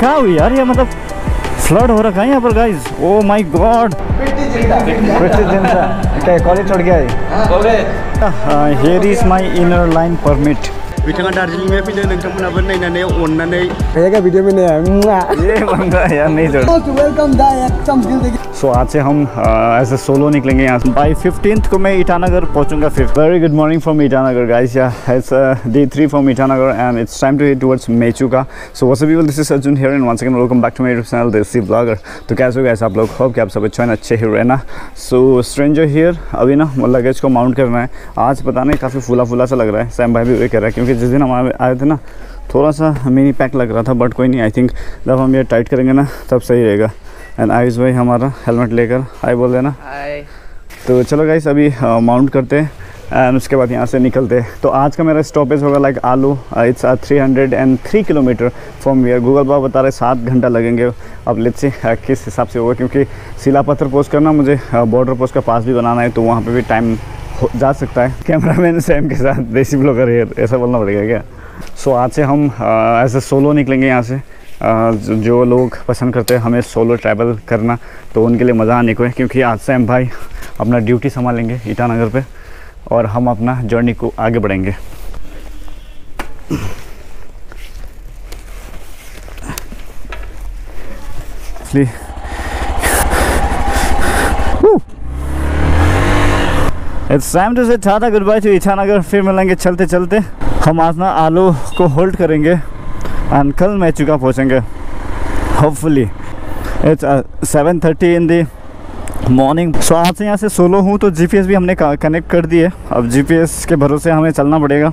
क्या हुई यार ये मतलब फ्लड हो रखा है यहाँ पर गाइस ओ माय गॉड क्या कॉलेज छोड़ गया है here is my inner line permit बिथाङा दार्जिलिंनिफ्राय फैदों नोंथांमोनाबो नायनानै अननानै भैया का वीडियो में नहीं आया ये बंदा यार नहीं जोड़ वेलकम दा एकदम दिल देखिए सो आज से हम एज ए सोलो निकलेंगे यहाँ से। बाई फिफ्टींथ को मैं Itanagar पहुँचूँगा fifth very good morning from Itanagar guys yeah it's day three from Itanagar and it's time to head towards Mechuka so what's people this is Arjun here and once again welcome back to my YouTube channel Desi blogger तो कैसे हो gas आप लोग hope कि आप सब अच्छे हैं अच्छे ही रहना। सो स्ट्रेंजर हियर अभी ना लगेज को माउंट करना है। आज पता नहीं काफ़ी फूला फूला सा लग रहा है। सैम भाई भी वही कह रहा है क्योंकि जिस दिन हम आए थे ना थोड़ा सा मिनी पैक लग रहा था बट कोई नहीं आई थिंक जब हम ये टाइट करेंगे ना तब सही रहेगा। एंड आयुष भाई हमारा हेलमेट लेकर हाई बोल देना। तो चलो गाइस अभी माउंट करते हैं एंड उसके बाद यहाँ से निकलते हैं। तो आज का मेरा स्टॉपेज होगा लाइक आलू it's three hundred and three kilometer from here Google पर बता रहे सात घंटा लगेंगे। अब लेट्स से किस हिसाब से होगा क्योंकि सिला पत्थर पोस्ट करना मुझे बॉर्डर पोस्ट का पास भी बनाना है तो वहाँ पे भी टाइम जा सकता है। कैमरा मैन सैम के साथ देसी ब्लॉगर है ऐसा बोलना पड़ेगा क्या? सो so, आज से हम एज ए सोलो निकलेंगे यहाँ से। अ, जो- लोग पसंद करते हैं हमें सोलो ट्रैवल करना तो उनके लिए मज़ा आने को है क्योंकि आज से हम भाई अपना ड्यूटी संभालेंगे ईटानगर पे और हम अपना जर्नी को आगे बढ़ेंगे। इसलिए it's time to say tata goodbye to Itanagar फिर मिलेंगे चलते चलते। हम आज ना आलू को होल्ड करेंगे एंड कल मैचुका पहुँचेंगे। Hopefully it's seven thirty in the morning so आज से यहाँ से सोलो हूँ तो जीपीएस भी हमने कनेक्ट कर दिए अब जीपीएस के भरोसे हमें चलना पड़ेगा।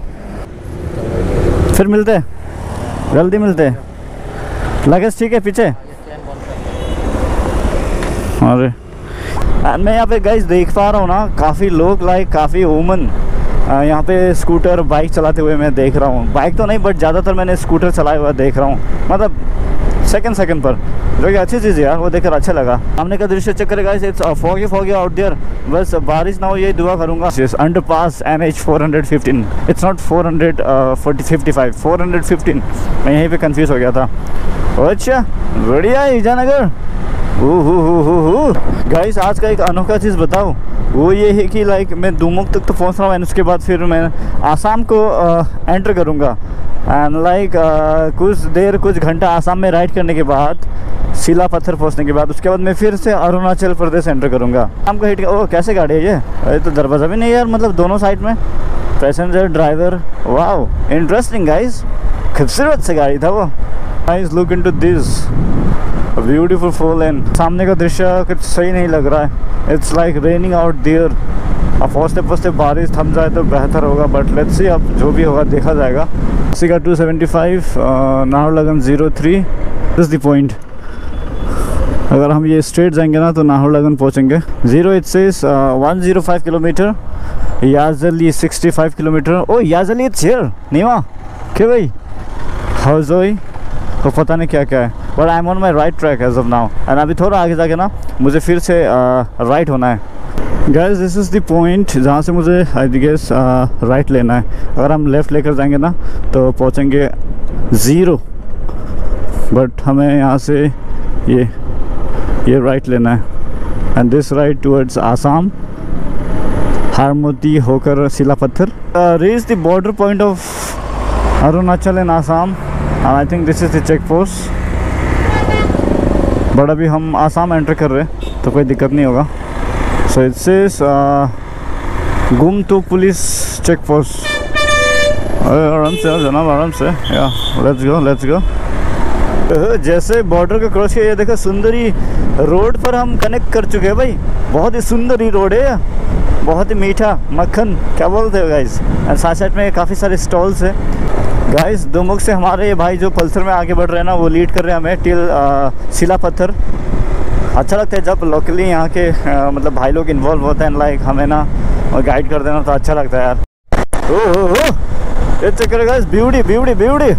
फिर मिलते हैं। जल्दी मिलते हैं। लगेज ठीक है पीछे? अरे। मैं यहाँ पे गाइस देख पा रहा हूँ ना, काफ़ी लोग लाइक काफ़ी वुमन यहाँ पे स्कूटर बाइक चलाते हुए मैं देख रहा हूँ। बाइक तो नहीं बट ज़्यादातर मैंने स्कूटर चलाया हुआ देख रहा हूँ। मतलब सेकंड सेकंड पर। जो कि अच्छी चीज़ है यार, वो देखकर अच्छा लगा। सामने का दृश्य चेक करेगा it's foggy foggy out there बस बारिश ना हो, ये दुआ करूँगा। Underpass N H it's not four hundred forty fifty five मैं यहीं पे कंफ्यूज हो गया था। अच्छा बढ़िया ईजानगर। गाइस आज का एक अनोखा चीज़ बताओ वो ये है कि लाइक मैं दुमुक तक तो पहुँच रहा हूँ, and उसके बाद फिर मैं आसाम को एंटर करूँगा। एंड लाइक कुछ देर, कुछ घंटा आसाम में राइड करने के बाद, शिला पत्थर पहुँचने के बाद, उसके बाद मैं फिर से अरुणाचल प्रदेश एंटर करूँगा। आसाम को हिट ओ, कैसे गाड़ी है ये? अरे तो दरवाज़ा भी नहीं यार मतलब दोनों साइड में। पैसेंजर ड्राइवर वाह इंटरेस्टिंग गाइज़ खूबसूरत से गाड़ी था वो। Guys look into this beautiful four lane सामने का दृश्य कुछ सही नहीं लग रहा है। It's like raining out there अब फौजते फौजते बारिश थम जाए तो बेहतर होगा बट लेट्स सी अब जो भी होगा देखा जाएगा। सी का two seventy five Naharlagun zero three is the point अगर हम ये स्ट्रेट जाएँगे ना तो नाहरलगन पहुँचेंगे। Zero it says one zero five kilometer Yazali sixty five kilometer oh Yazali it's here नीवा क्या भाई हाउजोई तो पता नहीं क्या क्या है। But I am on my right track as of now and अभी थोड़ा आगे जाके ना, मुझे फिर से राइट होना है। Guys this is the point जहाँ से मुझे आई गेस राइट लेना है। अगर हम लेफ़्ट लेकर जाएँगे ना तो पहुँचेंगे ज़ीरो बट हमें यहाँ से ये ये राइट लेना है। And this right towards Assam Harmoti होकर Silapathar. Reach the border point of Arunachal and Assam and I think this is the check post but अभी हम आसाम एंटर कर रहे हैं तो कोई दिक्कत नहीं होगा। सो इट सेज गुम तो पुलिस चेक पोस्ट आराम से जनाब, आराम से। या लेट्स गो लेट्स गो जैसे बॉर्डर को क्रॉस किया, ये देखो, सुंदरी रोड पर हम कनेक्ट कर चुके हैं भाई। बहुत ही सुंदर ही रोड है बहुत ही मीठा, मक्खन, क्या बोलते हो गाइस एंड साथ साथ में काफ़ी सारे स्टॉल्स है। गाइस दुमुक से हमारे भाई जो पल्सर में आगे बढ़ रहे हैं ना वो लीड कर रहे हैं हमें टिल सिला पत्थर। अच्छा लगता है जब लोकली यहाँ के आ, मतलब भाई लोग इन्वॉल्व होते हैं लाइक हमें ना गाइड कर देना तो अच्छा लगता है यार। ओ हो हो ये चक्कर guys beauty beauty beauty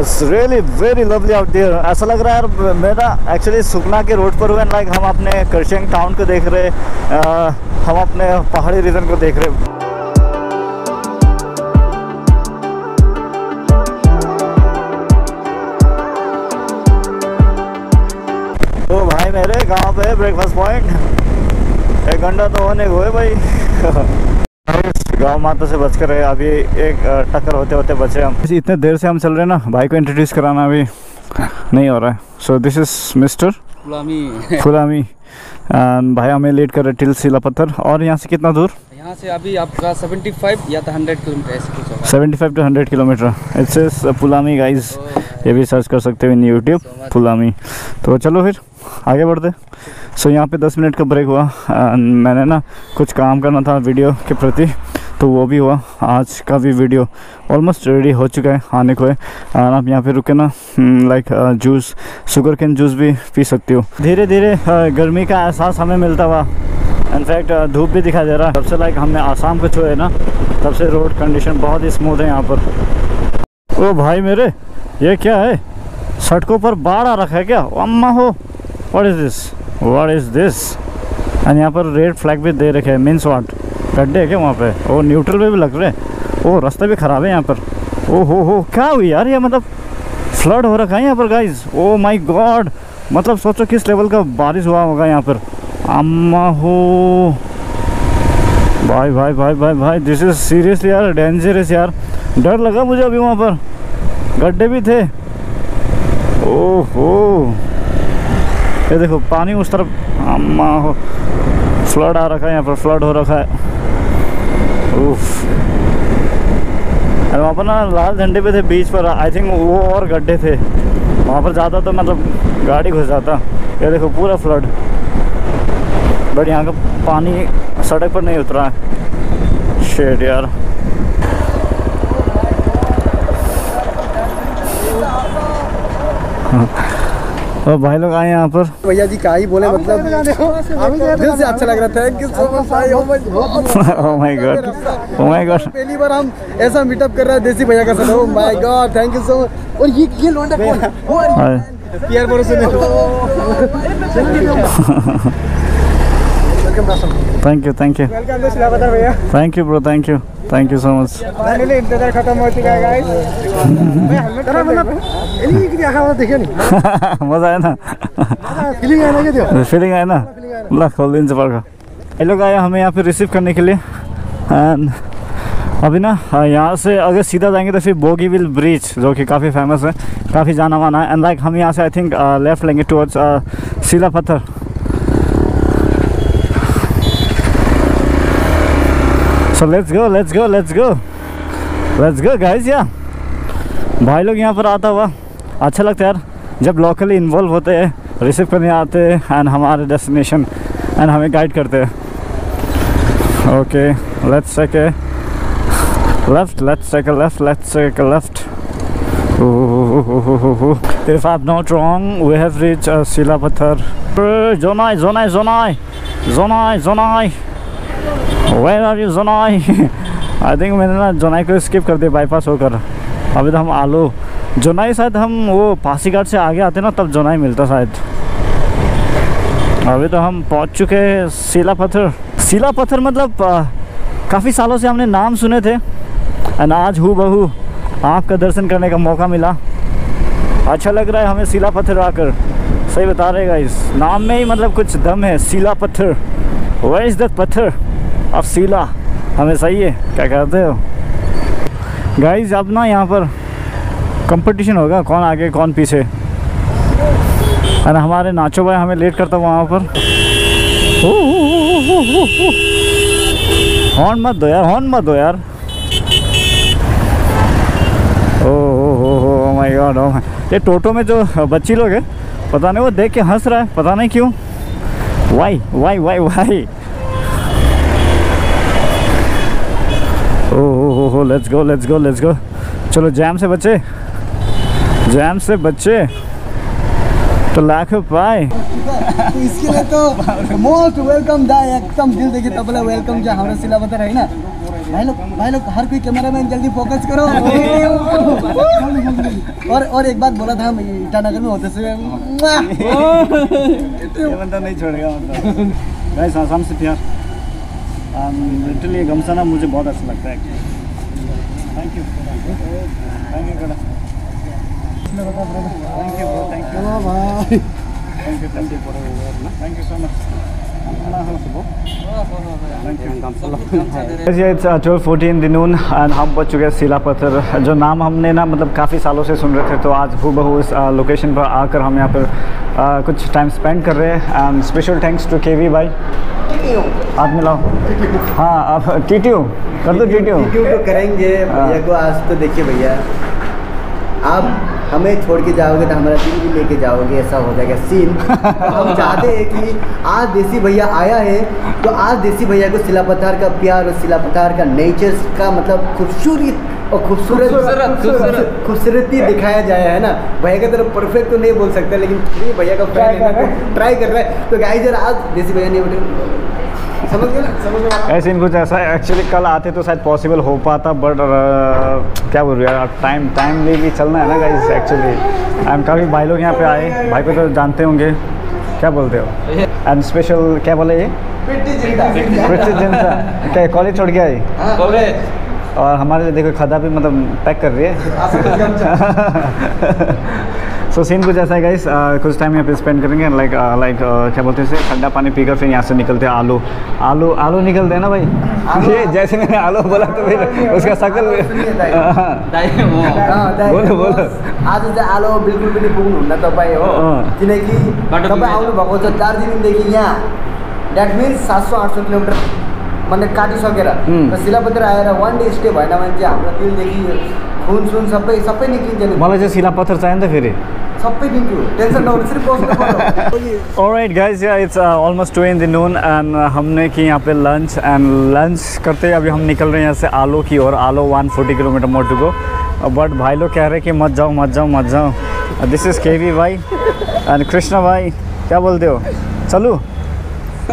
it's really very lovely out there ऐसा लग रहा है यार मेरा एक्चुअली सुखना के रोड पर हुए लाइक हम अपने करशंग टाउन को देख रहे आ, हम अपने पहाड़ी रीजन को देख रहे कहाँ पे ब्रेकफास्ट पॉइंट एक घंटा तो होने को है भाई। गाँव माता से बच कर गए अभी एक टक्कर होते होते बचे हम। इतने देर से हम चल रहे हैं ना भाई को इंट्रोड्यूस कराना अभी। नहीं हो रहा है। सो दिस इज़ मिस्टर फुलामी एंड भाई हमें लेट कर रहे टिल सिला पत्थर और यहाँ से कितना दूर? यहाँ से अभी आपका 75 या तो 100 किलोमीटर ऐसे कुछ होगा। 75 टू 100 किलोमीटर। इट्स पुलामी गाइस ये भी सर्च कर सकते हो इन यूट्यूब पुलामी। तो चलो फिर। आगे बढ़ते। सो यहाँ पे 10 मिनट का ब्रेक हुआ। And मैंने ना कुछ काम करना था वीडियो के प्रति तो वो भी हुआ। आज का भी वीडियो ऑलमोस्ट रेडी हो चुका है, आने को है। और आप यहाँ पे रुके ना। Like juice sugar cane juice भी पी सकती हो। धीरे धीरे गर्मी का एहसास हमें मिलता हुआ। इनफैक्ट धूप भी दिखाई दे रहा। है तब से लाइक हमने आसाम को छुए ना, तब से रोड कंडीशन बहुत ही स्मूथ है यहाँ पर। ओ भाई मेरे, ये क्या है? सड़कों पर बाढ़ आ रखा है क्या? अम्मा हो। What is this what is this and यहाँ पर रेड फ्लैग भी दे रखे हैं मीन्स वाट गड्ढे है क्या वहाँ पे? ओ न्यूट्रल पे भी लग रहे हैं। ओ, रास्ते भी ख़राब है यहाँ पर। ओ, हो हो, क्या हुई यार ये मतलब? फ्लड हो रखा है यहाँ पर गाइज़ ओ माई गॉड मतलब सोचो किस लेवल का बारिश हुआ होगा यहाँ पर। अम्मा हो। भाई भाई भाई भाई भाई दिस इज़ सीरियसली यार डेंजरस यार। डर लगा मुझे अभी वहाँ पर। गड्ढे भी थे। ओह ओहो ये देखो, पानी उस तरफ़, अम्मा हो फ्लड आ रखा है, यहाँ पर फ्लड हो रखा है। वहाँ पर ना लाल झंडे पे थे बीच पर आई थिंक वो और गड्ढे थे। वहाँ पर ज़्यादा तो मतलब गाड़ी घुस जाता। ये देखो, पूरा फ्लड बट यहाँ का पानी सड़क पर नहीं उतरा। है शेड यार। और भाई लोग आए यहाँ पर। भैया जी का ही बोले मतलब दिल से अच्छा लग रहा था। थैंक यू सो मच भाई। My God। Oh my God oh my God पहली बार हम ऐसा मीटअप कर रहे हैं देसी भैया का साथ। ओह my God thank you so much और ये ये लोंडा कौन है? पियर welcome thank you thank you thank you bro thank you thank you so much इंतज़ार खत्म हो है गाइस की नि? मज़ा आयो ना? फिलिंग आएन के त्यो फिलिङ आएन ल खोलिदिन्छु पर्ख ये लोग आए हमें यहाँ पे रिसीव करने के लिए। एंड अभी ना यहाँ से अगर सीधा जाएँगे तो फिर बोगीविल ब्रिज जो कि काफ़ी फ़ेमस है, काफ़ी जाना माना है। एंड लाइक हम यहाँ से आई थिंक लेफ़्ट लेंगे towards Silapathar so let's go let's go let's go let's go guys या भाई लोग यहाँ पर आता हुआ। अच्छा लगता है यार जब लोकली इन्वॉल्व होते हैं रिसीव करने आते हैं एंड हमारे डेस्टिनेशन एंड हमें गाइड करते हैं। Okay let's take a left let's a left let's a left If I'm not wrong, we have reached uh, Sila Pathar. Zonai, Zonai, Zonai, Zonai, Zonai. Where are you, Zonai? I think मैंने ना Zonai को skip कर दिया bypass होकर। अभी तो हम आलू जोनाई शायद हम वो पासीघाट से आगे आते ना तब जोनाई मिलता शायद। अभी तो हम पहुँच चुके हैं सीला पत्थर सीला पत्थर मतलब काफ़ी सालों से हमने नाम सुने थे। एंड आज हु बहू आपका दर्शन करने का मौका मिला। अच्छा लग रहा है हमें सीला पत्थर आकर। सही बता रहेगा इस नाम में ही मतलब कुछ दम है Silapathar where is that पत्थर? ऑफ़ सीला। हमें सही है। क्या कहते हो? गाइज़ अब ना यहाँ पर कंपटीशन होगा। कौन आगे, कौन पीछे। और हमारे नाचो भाई हमें लेट करता वहाँ पर। हॉर्न मत दो यार हॉर्न मत दो यार। गॉड ओ ये टोटो में जो बच्ची लोग है, पता नहीं वो देख के हंस रहा है, पता नहीं क्यों। वाई वाई वाई वाई ओ हो हो हो let's go let's go let's go चलो जैम से बचे। जैम से बच्चे तो लाख पाए। तो इसके लिए तो मोस्ट वेलकम दा एकदम दिल देखिए तबला वेलकम जो हमारा सिलावतर है ना। भाई लोग भाई लोग हर कोई कैमरामैन जल्दी फोकस करो। और और एक बात बोला था हम ईटानगर में होते से ये बंदा नहीं छोड़ेगा मतलब। गाइस आसाम से प्यार। लिटरली ये गमसाना मुझे बहुत अच्छा लगता है। Thank you thank you thank you thank you भाई। Thank you. Thank you so much. It's uh, 12:40 in the noon and हम पहुँच चुके हैं सीला पत्थर जो नाम हमने ना मतलब काफ़ी सालों से सुन रहे थे तो आज हूबहू इस लोकेशन पर आकर हम यहाँ पर uh, कुछ टाइम स्पेंड कर रहे हैं। And special thanks to K V भाई। हाथ मिलाओ। हाँ अब टी कर दो टी क्यों तो करेंगे भैया को आज तो देखिए भैया। आप हमें छोड़ के जाओगे तो हमारा दिल भी लेके जाओगे ऐसा हो जाएगा सीन तो हम चाहते हैं कि आज देसी भैया आया है तो आज देसी भैया को सिला पत्थर का प्यार और सिला पत्थर का नेचर का मतलब खूबसूरत और खूबसूरत खूबसूरत, दिखाया जाए है ना? भैया का तरफ़ परफेक्ट तो नहीं बोल सकते लेकिन भैया का है ट्राई कर रहा है? तो गाइस जरा आज देसी भैया नहीं बोले समझ गए ना? ऐसे इन कुछ ऐसा एक्चुअली कल आते तो शायद पॉसिबल हो पाता बट क्या बोल रहे यार टाइम टाइम ले भी चलना है ना गाइस एक्चुअली आई एम काफ़ी भाई लोग यहाँ पे आए भाई को तो जानते होंगे। क्या बोलते हो? एंड स्पेशल क्या बोले ये? ज़िंदा क्या कॉलेज छोड़ गया आई? कॉलेज और हमारे लिए देखो खदा भी मतलब पैक कर रही है। सो सीन कुछ ऐसा है गाइस कुछ टाइम यहाँ पे स्पेंड करेंगे लाइक लाइक क्या बोलते हैं ठंडा पानी पीकर फिर यहाँ से निकलते हैं आलू. आलू आलू निकलते हैं ना भाई? ये जैसे मैंने आलू बोला तो फिर उसका शकल। हाँ, अँ, बोलो, बोलो। आज चाहिँ आलो बिल्कुल पनि पुग्नुहुन्न तपाईँ हो। किनकि तपाईँ आउनुभएको छ दार्जिलिङदेखि यहाँ द्याट मिन्स सात सौ आठ सौ किलोमिटर। মানে काटिसकेर हुँ। र शिलापत्र आएर वान डे स्टे भएन भने चाहिँ हाम्रो दिलदेखि खुन सुन सबै सबै निक्लिन्छ नि मलाई चाहिँ शिला पत्थर चाहियो नि त फेरि। सबै दिन्छु tension uh, almost two in the noon and uh, हमने की यहाँ पे लंच एंड लंच करते अभी हम निकल रहे हैं यहाँ से आलो की ओर आलो 140 किलोमीटर मोर को बट भाई लोग कह रहे कि मत जाओ मत जाओ मत जाओ। दिस इज़ के वी भाई एंड कृष्णा भाई। क्या बोलते हो? चलूँ।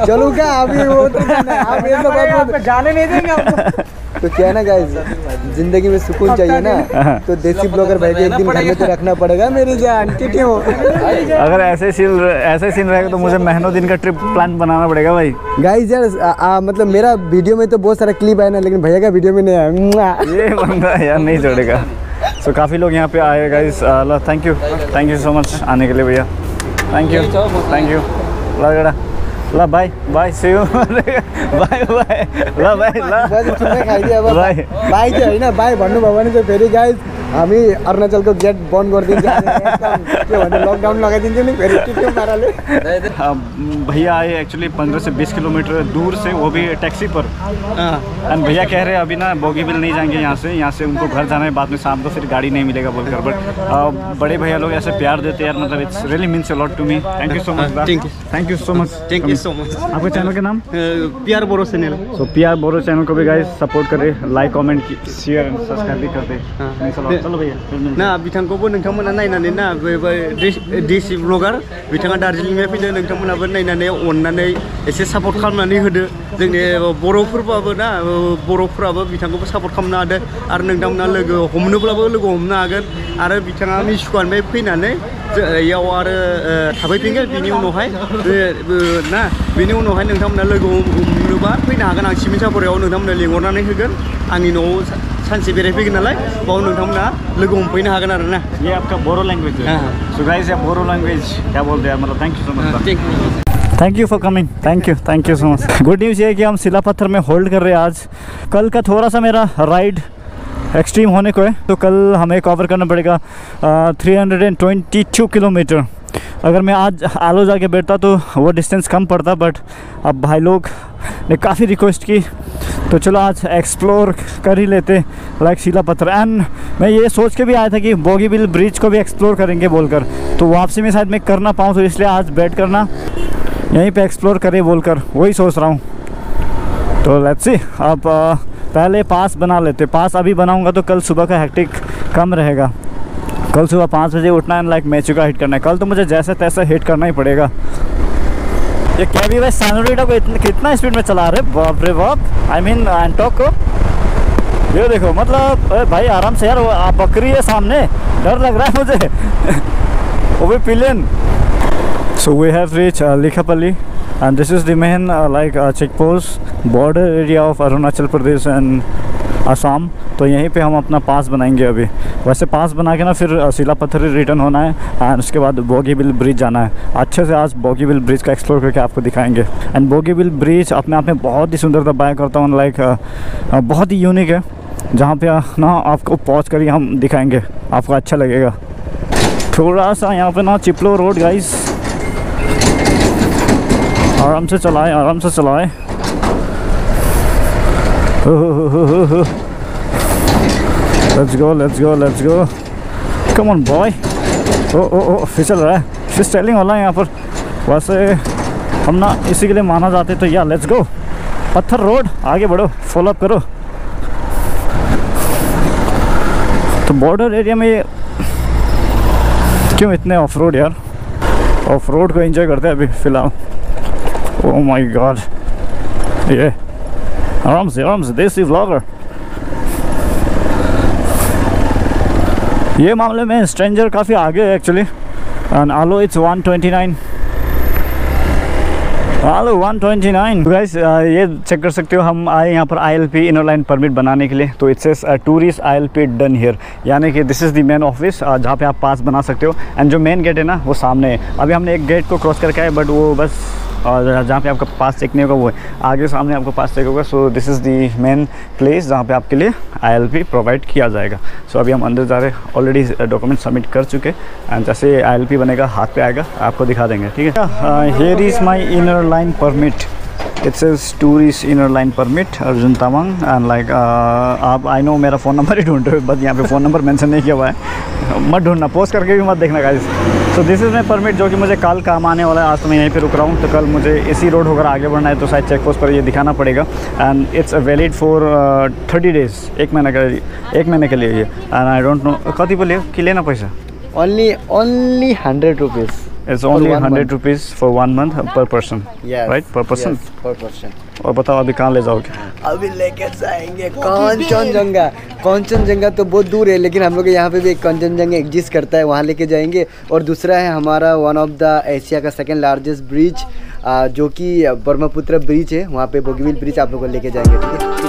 चलो क्या? अभी वो तो आप ये सब जाने नहीं देंगे तो क्या है ना गाइस ज़िंदगी में सुकून चाहिए ना। तो देसी ब्लॉगर भाई एक दिन घर में तो रखना पड़ेगा मेरी जान टिटी हो अगर ऐसे सीन ऐसे सीन रहेगा तो मुझे महीनों दिन का ट्रिप प्लान बनाना पड़ेगा भाई। गाइस यार मतलब मेरा वीडियो में तो बहुत सारा क्लिप है ना लेकिन भैया का वीडियो में नहीं आया। ये बंदा यार नहीं छोड़ेगा सो काफ़ी लोग यहाँ पे आए guys thank you thank you so much आने के लिए भैया। थैंक यू थैंक यू गडा ल भाइ भाइ सेयो भाइ भाइ ल भाइ ल। भाइ चाहिँ होइन भाइ भन्नुभयो भने चाहिँ फेरि गाई हामी अरुणाचलको गेट बंद गरिदिन्छ। एकदम के भन्ने लकडाउन लगाइदिन्थ्यो नि फेरि पाराले भैया आए एक्चुअली पंद्रह से बीस किलोमीटर दूर से वो भी टैक्सी पर। एंड भैया कह रहे हैं अभी ना बोगीबिल नहीं जाएँगे यहाँ से यहाँ से उनको घर जाना है बाद में शाम को फिर गाड़ी नहीं मिलेगा बोलकर। बट बड़े भैया लोग ऐसे प्यार देते हैं यार मतलब it's really means a lot to me thank you so much. Thank you so much thank you so much आपके चैनल का नाम? Pyar Boro channel so P R Boro channel को भी गाइस सपोर्ट करे like comment share and subscribe भी कर दे। हाँ। Thanks a lot. चलो भैया फिर मिलते हैं। ना बिथांखौबो नोंथांमोना नायनानै ना बे- बे डिस- डिसि ब्लगार बिथाङा दार्जिलिंनिफ्राय फैदो नोंथांमोनाबो नायनानै अननानै एसे सापर्ट खालामनानै होदो जोंनि बर'फोरबाबो ना बर'फोराबो बिथांखौबो सापर्ट खालामनो हादो आरो नोंथांमोना लोगो हमनोब्लाबो लोगो हमनो हागोन आरो बिथाङा मिसुखानिफ्राय फैनानै जो- इयाव आरो ओ, थाफैफिनगोन बिनि उनावहाय बे- बे- ना बिनि उनावहाय नोंथांमोना लोगो हम- हमनोबा फैनो हागोन आं सिमिसापुरायाव नोंथांमोना लिंहरनानै होगोन आंनि न'आव सा- सानसे बेरायफैगोन नालाय बाव नोंथांमोना लोगो हमफैनो हागोन आरो ना? ये आपका बोरो लैंग्वेज है। हाँ। सो गाइस ये बोरो लैंग्वेज क्या बोलते हैं? मतलब thank you so much thank you thank you for coming thank you thank you so much good news ये है कि हम सिला पत्थर में होल्ड कर रहे हैं आज। कल का थोड़ा सा मेरा राइड एक्सट्रीम होने को है। तो कल हमें कवर करना पड़ेगा three hundred and twenty two kilometre अगर मैं आज आलो जाके बैठता तो वो डिस्टेंस कम पड़ता बट अब भाई लोग ने काफ़ी रिक्वेस्ट की। तो चलो आज एक्सप्लोर कर ही लेते लाइक शिला पत्थर। एंड मैं ये सोच के भी आया था कि बोगीबिल ब्रिज को भी एक्सप्लोर करेंगे बोलकर। तो वापसी में शायद मैं कर ना पाऊँ तो इसलिए आज बैठ करना यहीं पे एक्सप्लोर करें बोलकर, वही सोच रहा हूँ। तो लेट्स सी अब पहले पास बना लेते। पास अभी बनाऊँगा तो कल सुबह का हेक्टिक कम रहेगा। कल सुबह पाँच बजे उठना है लाइक मैचू का हिट करना है। कल तो मुझे जैसे तैसे हिट करना ही पड़ेगा। ये कैबी भाई सैनोरीटा को इतने कितना स्पीड में चला रहे? बाप रे बाप। आई मीन एंटॉक को। ये देखो मतलब भाई आराम से यार वो बकरी है सामने। डर लग रहा है मुझे। वो भी pillion So we have reached uh, Likhapalli and this is the main uh, like uh, check post border area of Assam तो यहीं पे हम अपना पास बनाएँगे अभी। वैसे पास बना के ना फिर सिला पत्थर रिटर्न होना है एंड उसके बाद बोगीबिल ब्रिज जाना है। अच्छे से आज बोगीबिल ब्रिज का एक्सप्लोर करके आपको दिखाएँगे। एंड बोगीबिल ब्रिज अपने आप में बहुत ही सुंदरता बाय करता हूँ लाइक बहुत ही यूनिक है, जहाँ पे ना आपको पहुँच कर हम दिखाएँगे। आपको अच्छा लगेगा। थोड़ा सा यहाँ पे ना चिपलो रोड गाइस आराम से चलाएँ, आराम से चलाएँ। Let's go let's go let's go come on boy ओ ओ ओ फिसल रहा है। फ़िश टेलिंग वाला है यहाँ पर। वैसे हम ना इसी के लिए माना जाते तो या लेट्स गो पत्थर रोड आगे बढ़ो फॉलो अप करो। तो बॉर्डर एरिया में क्यों इतने ऑफ़ रोड यार? ऑफ़ रोड को एंजॉय करते हैं अभी फ़िलहाल। ओ माय गॉड ये आराम से देसी व्लॉगर ये मामले में स्ट्रेंजर काफ़ी आगे है actually and Alo it's 129 hello 129 guys ये चेक कर सकते हो, हम आए यहाँ पर I ILP inner line permit बनाने के लिए. तो it's as tourist ILP done here यानी कि this is the main office जहाँ पे आप पास बना सकते हो. एंड जो मेन गेट है ना, वो सामने है. अभी हमने एक गेट को क्रॉस करके आए बट वो बस और जहाँ पे आपका पास चेक नहीं होगा वो है। आगे सामने आपको पास चेक होगा so this is the main place जहाँ पे आपके लिए आईएलपी प्रोवाइड किया जाएगा। सो so, अभी हम अंदर जा रहे हैं ऑलरेडी डॉक्यूमेंट सबमिट कर चुके एंड जैसे आईएलपी बनेगा हाथ पे आएगा आपको दिखा देंगे ठीक है? Here is my inner line permit it's is tourist inner line permit Arjun Tamang and like आप आई नो मेरा फ़ोन नंबर ही ढूंढ रहे हो बस यहाँ पे फ़ोन नंबर मेंशन नहीं किया हुआ है। मत ढूंढना पोस्ट करके भी मत देखना guys so this is my permit जो कि मुझे कल काम आने वाला है, आज तो मैं यहीं पे रुक रहा हूँ तो कल मुझे इसी रोड होकर आगे बढ़ना है तो शायद चेक पोस्ट पर ये दिखाना पड़ेगा। And it's valid for thirty days एक महीने का एक महीने के लिए ये। एंड आई डोंट नो कति बोलियो कि लेना पैसा? Only only hundred rupees it's only hundred rupees for one month per person right per person per person और बताओ अभी कहाँ ले जाओगे? अभी लेके जाएँगे कंचनजंगा कंचनजंगा तो बहुत दूर है लेकिन हम लोग यहाँ पे भी एक कंचनजंगा एग्जिस्ट करता है वहाँ लेके जाएँगे। और दूसरा है हमारा वन ऑफ़ द एशिया का सेकेंड लार्जेस्ट ब्रिज जो कि ब्रह्मपुत्र ब्रिज है वहाँ पे बोगीबिल ब्रिज आप लोग को लेके जाएँगे ठीक है?